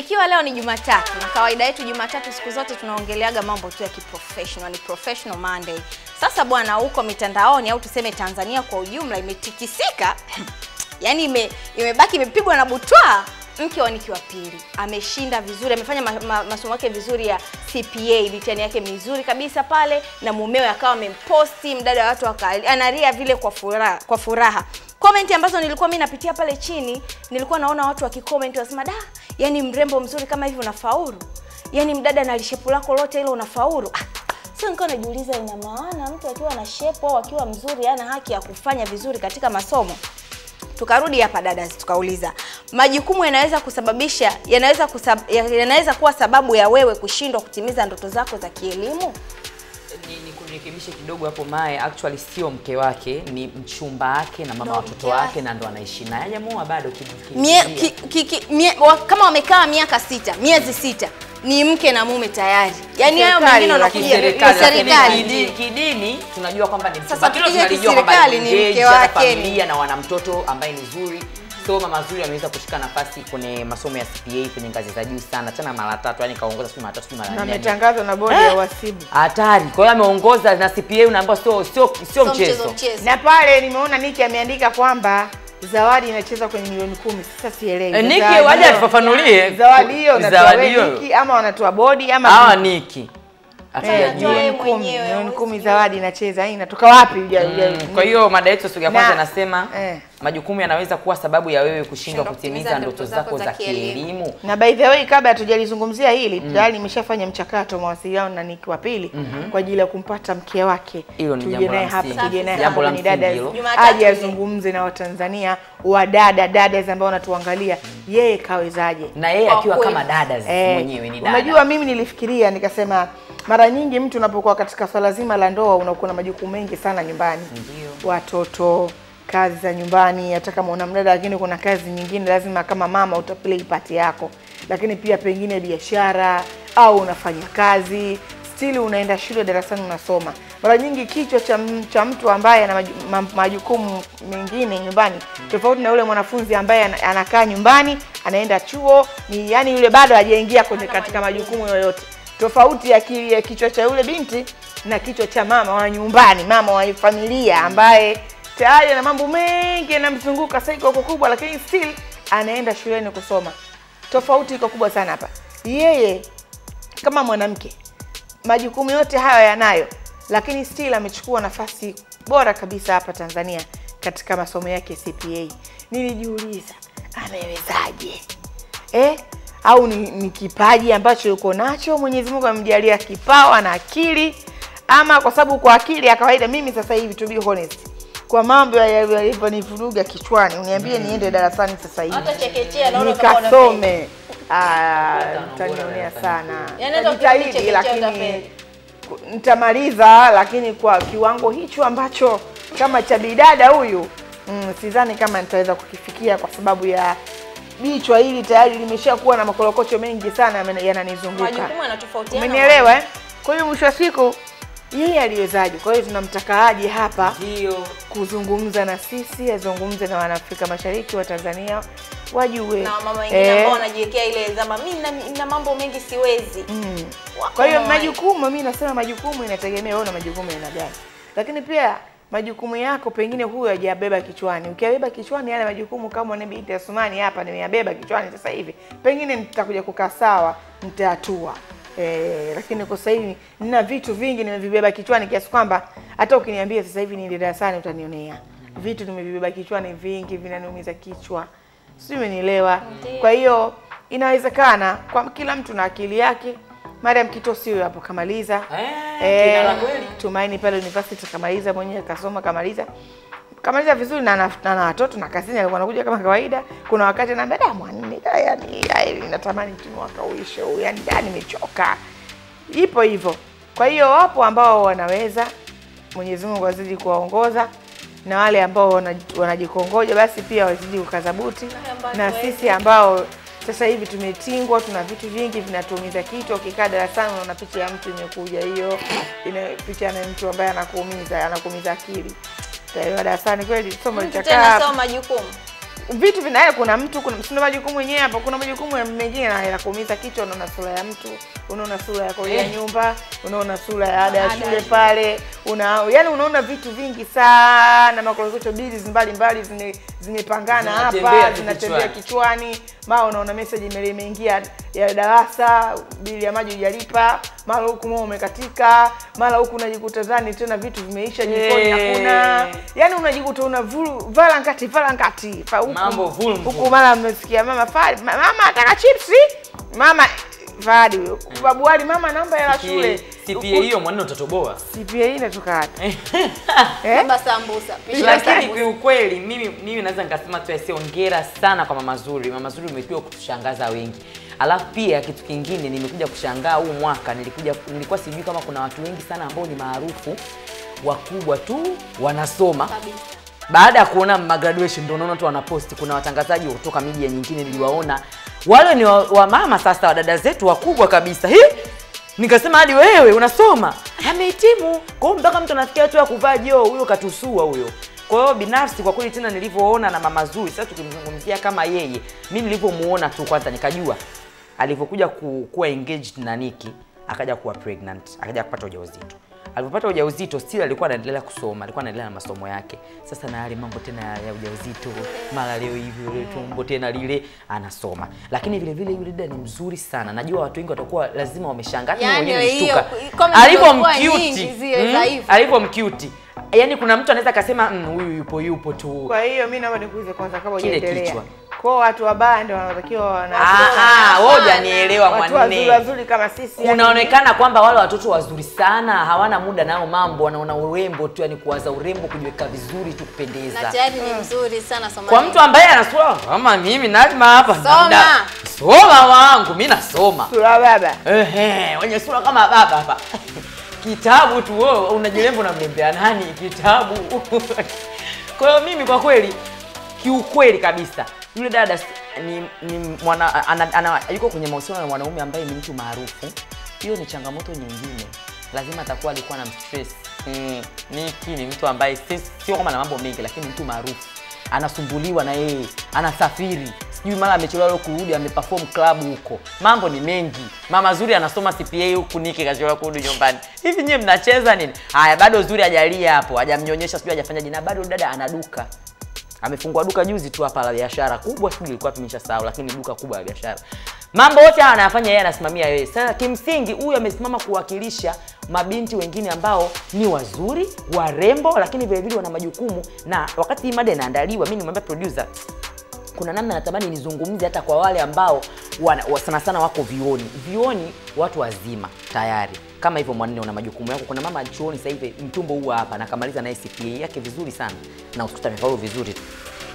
ikiwa leo ni Jumatatu na kawaida yetu Jumatatu siku zote tunaongeleaga mambo tu ya kiprofessional, ni professional Monday. Sasa bwana, huko mitandaoni au tuseme Tanzania kwa ujumla imetikisika yani ime, imebaki imepigwa na butwa. Mke wa Nikki wa Pili ameshinda vizuri, amefanya ma, ma, masomo yake vizuri ya CPA, mitihani yake mizuri kabisa pale, na mumewe akawa amemposti, mdada wa watu waka, analia vile kwa furaha, kwa furaha. Comment ambazo nilikuwa mimi napitia pale chini, nilikuwa naona watu wakicomment wasema da, yani mrembo mzuri kama hivi unafaulu, yani mdada na lishepu lako lote ile unafaulu. Ah, sasa nilikuwa najiuliza, ina maana mtu akiwa na shepu au akiwa mzuri ana haki ya kufanya vizuri katika masomo? Tukarudi hapa dada, tukauliza majukumu yanaweza kusababisha yanaweza kusab, yanaweza kuwa sababu ya wewe kushindwa kutimiza ndoto zako za kielimu? Ni, ni kurekebishe kidogo hapo Mae, actually sio mke wake, ni mchumba wake na mama no, watoto wake, na ndo anaishi naye, hajamuoa bado. Mie, ki- ki, ki, mie, wa, kama wamekaa miaka sita miezi sita ni mke na mume tayari, yaani hayo mengine wanakuja unakuja serikali. kidini tunajua kwamba ni mchumba. Sasa Hilo tukija tunalijua kwamba ni mke wake, familia na wana mtoto ambaye ni zuri so mazuri ameweza kushika nafasi kwenye masomo ya CPA kwenye ngazi za juu sana, tena mara tatu, yani kaongoza siku mara tatu, siku mara na nne. ametangazwa na bodi ya uhasibu. Hatari. Kwa hiyo ameongoza na CPA, unaambiwa sio sio sio mchezo. mchezo. Na pale nimeona Niki ameandika kwamba zawadi inacheza kwenye milioni kumi. Sasa sielewi. Eh, Niki waje atufafanulie. Zawadi hiyo unatoa Zawadi hiyo. Niki ama wanatoa bodi ama Hawa Niki. Eh, milioni kumi, zawadi inacheza. Hii inatoka wapi? Mm, Kwa hiyo mada yetu siku ya kwanza nasema eh. Majukumu yanaweza kuwa sababu ya wewe kushindwa kutimiza ndoto zako za kielimu. na by the way kabla hatujalizungumzia hili mm. tayari nimeshafanya mchakato wa mawasiliano na Niki wa pili mm -hmm. kwa ajili ya kumpata mke wake Hilo ni tuje jambo la naye hapa msingi. tuje naye Jambo hapa la msingi dada hilo. Aje azungumze na Watanzania wa dada dada ambao wanatuangalia yeye kawezaje Na yeye akiwa kama dada Eh, mwenyewe ni dada. Unajua, mimi nilifikiria nikasema, mara nyingi mtu unapokuwa katika swala zima la ndoa unakuwa na majukumu mengi sana nyumbani, Ndio. watoto, kazi za nyumbani, hata kama una mdada, lakini kuna kazi nyingine lazima kama mama utaplay part yako, lakini pia pengine biashara au unafanya kazi stili, unaenda shule darasani unasoma. Mara nyingi kichwa cha, cha mtu ambaye ana majukumu mengine nyumbani tofauti na yule mwanafunzi ambaye anakaa nyumbani anaenda chuo, ni yani yule bado hajaingia kwenye katika majukumu yoyote, tofauti ya, ki, ya kichwa cha yule binti na kichwa cha mama wa nyumbani, mama wa familia ambaye tayari ana mambo mengi yanamzunguka, sasa iko kubwa, lakini still anaenda shuleni kusoma. Tofauti iko kubwa sana hapa. Yeye kama mwanamke majukumu yote hayo yanayo, lakini still amechukua nafasi bora kabisa hapa Tanzania katika masomo yake CPA. Nilijiuliza amewezaje eh? Au ni, ni kipaji ambacho yuko nacho, Mwenyezi Mungu amemjalia kipawa na akili, ama kwa sababu kwa akili ya kawaida, mimi sasa hivi to be honest, kwa mambo ya- ya- yalivyonivuruga kichwani, uniambie mm. niende darasani sasa hivi Hata chekechea naona kama unafeli. nikasome, ah, mtanionea sana, chekechea lakini nitamaliza, lakini kwa kiwango hicho ambacho kama cha bidada huyu mm, sidhani kama nitaweza kukifikia kwa sababu ya bichwa hili tayari limeshakuwa na makorokocho mengi sana yananizunguka. Umenielewa eh? Kwa hiyo mwisho wa siku yeye aliwezaje? Kwa hiyo tunamtaka aje hapa Ndio. kuzungumza na sisi, azungumze na Wanaafrika Mashariki wa Tanzania wajue na mama wengine eh, ambao wanajiwekea ile zama, mimi na, na mambo mengi siwezi. mm. Kwa hiyo majukumu, mimi nasema majukumu inategemea wewe na majukumu aina gani, lakini pia majukumu yako pengine huyo hajabeba kichwani. Ukiyabeba kichwani yale majukumu, kama ni binti Asumani hapa nimeyabeba kichwani sasa hivi, pengine nitakuja kukaa sawa, nitatua Eh, lakini kwa sasa hivi nina vitu vingi nimevibeba kichwani kiasi kwamba hata ukiniambia sasa hivi niende darasani utanionea. Vitu nimevibeba kichwani vingi vinaniumiza kichwa, sijui umenielewa. Kwa hiyo inawezekana kwa kila mtu na akili yake. Mariam Kitosi huyo hapo kamaliza. Eh, kweli. Tumaini pale university kamaliza mwenyewe kasoma kamaliza. Kamaliza vizuri na na watoto na kazini alikuwa anakuja kama kawaida. Kuna wakati anaambia da mwanne da yani ai natamani tu mwaka uishe huu yani da nimechoka. Ipo hivyo. Kwa hiyo wapo ambao wanaweza Mwenyezi Mungu azidi kuwaongoza na wale ambao wana- wanajikongoja basi pia wazidi kukaza buti na sisi ambao sasa hivi tumetingwa, tuna vitu vingi vinatuumiza kichwa. Ukikaa darasani unaona picha ya mtu imekuja hiyo, ina picha ya mtu ambaye anakuumiza anakuumiza akili. Taelewa darasani kweli somo tena sio majukumu. vitu vinaenda, kuna mtu, kuna msindo majukumu wenyewe hapa, kuna majukumu mengine na ya kuumiza kichwa. Unaona sura ya mtu, unaona sura ya kwa ya Eh. nyumba, unaona sura ya ada ya shule pale, una yani unaona vitu vingi sana, makorokesho bili mbalimbali zime zimepangana hapa, zinatembea kichwani. mara unaona message ime- imeingia ya darasa, bili ya maji hujalipa, mara huku moyo umekatika, mara huku unajikuta ndani tena vitu vimeisha jikoni hey. hakuna, yani unajikuta una vulu vala ngati pa huku. Mambo vulmvu. huku, mara mmesikia mama ma- mama ataka chipsi, mama Fadi huyo. Babu wali, mama namba hela shule CPA hiyo mwanene utatoboa. CPA inatoka wapi? eh? Baba sambusa. Pishi lakini kwa kiukweli mimi mimi naweza nikasema tu aisee hongera sana kwa mama zuri mama zuri umekuwa kutushangaza wengi alafu pia kitu kingine nimekuja kushangaa huu mwaka nilikuja nilikuwa sijui kama kuna watu wengi sana ambao ni maarufu wakubwa tu wanasoma Kabisa. baada ya kuona ma graduation ndio unaona tu wanaposti kuna watangazaji kutoka media nyingine niliwaona wale ni wa, wa mama sasa wadada zetu wakubwa kabisa hi nikasema hadi wewe unasoma? Amehitimu. Kwa hiyo mpaka mtu anafikia tu ya kuvaa joo huyo katusua huyo. Kwa hiyo binafsi kwa kweli tena nilivyoona na mama zuri sasa tukimzungumzia kama yeye mi nilivyomuona tu kwanza nikajua alivyokuja ku, kuwa engaged na Niki akaja kuwa pregnant akaja kupata ujauzito alipopata ujauzito still alikuwa anaendelea kusoma alikuwa anaendelea na masomo yake. Sasa na yale mambo tena ya ujauzito mara leo hivi yule tumbo tena lile anasoma. Lakini vile vile yule dada ni mzuri sana. Najua watu wengi watakuwa lazima wameshangaa yani, mwenyewe hiyo, Alipo mcute, dhaifu. alivyomcute yaani kuna mtu anaweza akasema "Mm, yupo yupo tu. Kwa hiyo mimi naomba nikuulize kwanza kabla Kile hujaendelea. kichwa. Kwa watu wabaya ndio wanatakiwa wana Ah, ah, wewe hujanielewa watu wazuri wazuri kama sisi. yani- kwamba wale watoto wazuri sana hawana muda nao mambo wanaona urembo tu yani kuwaza urembo kujiweka vizuri tu kupendeza. Na tayari ni mzuri sana Somali. kwa mtu ambaye anasoma kama mimi Najma hapa Soma. soma wangu mimi nasoma Sura baba. Ehe, wenye sura kama baba hapa kitabu tu wewe unajirembo na mlembea nani kitabu kwa hiyo mimi kwa kweli kiukweli kabisa yule dada ni, ni mwana ana, ana, yuko kwenye mahusiano na mwanaume ambaye ni mtu maarufu. Hiyo ni changamoto nyingine. Lazima atakuwa alikuwa na stress. Mm, Niki ni mtu ambaye si- sio kama na mambo mengi lakini mtu maarufu. Anasumbuliwa na yeye anasafiri. Sijui mara amechelewa leo kurudi ameperform club huko. Mambo ni mengi. Mama zuri anasoma cpa huku niki kachelewa kurudi nyumbani. Hivi nyie mnacheza nini? Haya bado zuri hajalia hapo hajamnyonyesha sijui hajafanyaje na bado dada ana duka amefungua duka juzi tu hapa la biashara. Kubwa sijui ilikuwa tumeshasahau lakini duka kubwa la biashara. Mambo yote haya anayafanya yeye anasimamia yeye. Sasa kimsingi huyu amesimama kuwakilisha mabinti wengine ambao ni wazuri warembo lakini vilevile vile wana majukumu na wakati mada inaandaliwa mi nimwambia producer kuna namna natamani nizungumze hata kwa wale ambao wana, sana sana wako vioni. Vioni watu wazima tayari. Kama hivyo mwanne una majukumu yako. Kuna mama chuoni sasa hivi mtumbo huwa hapa na kamaliza naye CPA yake vizuri sana na usikuta amefaulu vizuri. Tu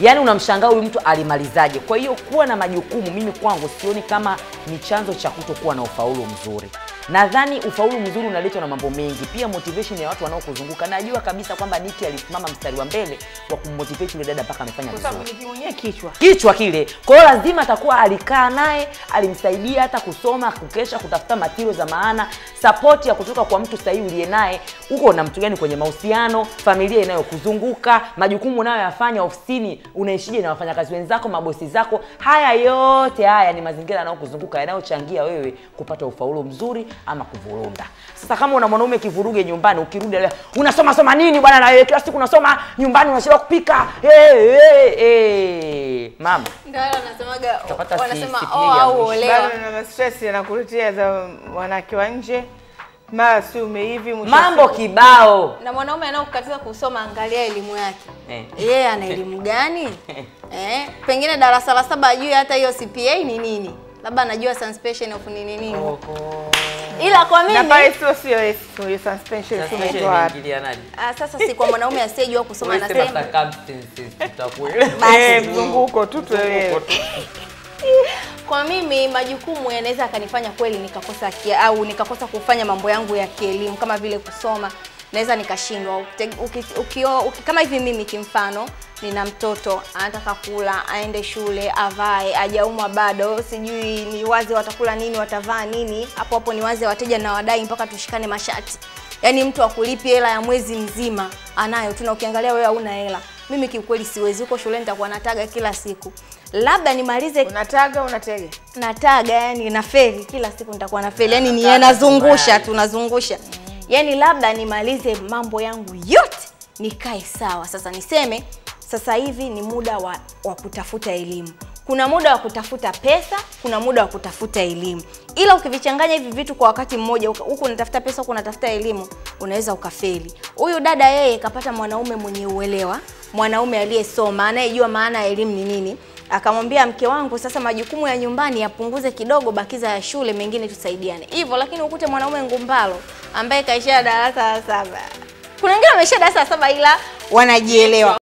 yaani unamshangaa huyu mtu alimalizaje? Kwa hiyo kuwa na majukumu mimi kwangu sioni kama ni chanzo cha kutokuwa na ufaulu mzuri nadhani ufaulu mzuri unaletwa na mambo mengi. Pia motivation ya watu wanaokuzunguka. Najua kabisa kwamba niki alisimama mstari wa mbele wa kummotivate yule dada mpaka amefanya Kwa vizuri. Kichwa. kichwa kile. Kwa hiyo lazima atakuwa alikaa naye alimsaidia hata kusoma kukesha kutafuta matiro za maana support ya kutoka kwa mtu sahihi uliye naye. Uko na mtu gani kwenye mahusiano familia inayokuzunguka majukumu unayoyafanya ofisini unaishije na wafanyakazi wenzako mabosi zako? Haya yote haya ni mazingira yanayokuzunguka yanayochangia wewe kupata ufaulu mzuri ama kuvurunda sasa kama una mwanaume kivuruge nyumbani ukirudi unasoma soma nini bwana na wewe kila siku unasoma nyumbani unashindwa kupika hey, hey, hey. mama Ndio anasemaga wanasema CPA oh au mwisho. Bado na stress yanakuletea za wanawake wa nje. Mara si umeivi mambo kibao Na mwanaume anaokukatiza kusoma, angalia elimu yake. Eh. Yeye ana elimu gani? eh, pengine darasa la saba ajui hata hiyo CPA ni nini, labda anajua suspension of nini nini. Ila kwa na pale mimi sio suspension sio Suspension mtu wapi. ah, sasa si kwa mwanaume asiyejua kusoma na sema anasema circumstances, tutakuelewa. Eh, mzunguko tu tuelewe. kwa mimi majukumu yanaweza akanifanya kweli nikakosa kia, au nikakosa kufanya mambo yangu ya kielimu kama vile kusoma naweza nikashindwa. Kama hivi mimi kimfano nina mtoto anataka kula aende shule avae ajaumwa bado sijui ni waze watakula nini watavaa nini. Hapo hapo ni waze wateja na wadai mpaka tushikane mashati. Yaani mtu akulipi hela ya mwezi mzima anayo. Tuna ukiangalia wewe hauna hela. Mimi kiukweli siwezi, huko shuleni nitakuwa nataga kila siku, labda nimalize Unataga unatega. nataga yani na feli kila siku nitakuwa na feli yani ni yanazungusha nazungusha tu nazungusha yani labda nimalize mambo yangu yote nikae sawa. Sasa niseme sasa hivi ni muda wa, wa kutafuta elimu. Kuna muda wa kutafuta pesa kuna muda wa kutafuta elimu. Ila ukivichanganya hivi vitu kwa wakati mmoja huku unatafuta pesa huku unatafuta elimu unaweza ukafeli. Huyu dada yeye kapata mwanaume mwenye uelewa mwanaume aliyesoma anayejua maana ya elimu ni nini. Akamwambia mke wangu sasa majukumu ya nyumbani yapunguze kidogo bakiza ya shule mengine tusaidiane. Hivyo lakini ukute mwanaume ngumbalo ambaye kaishia darasa la saba. Kuna wengine wameishia darasa la saba ila wanajielewa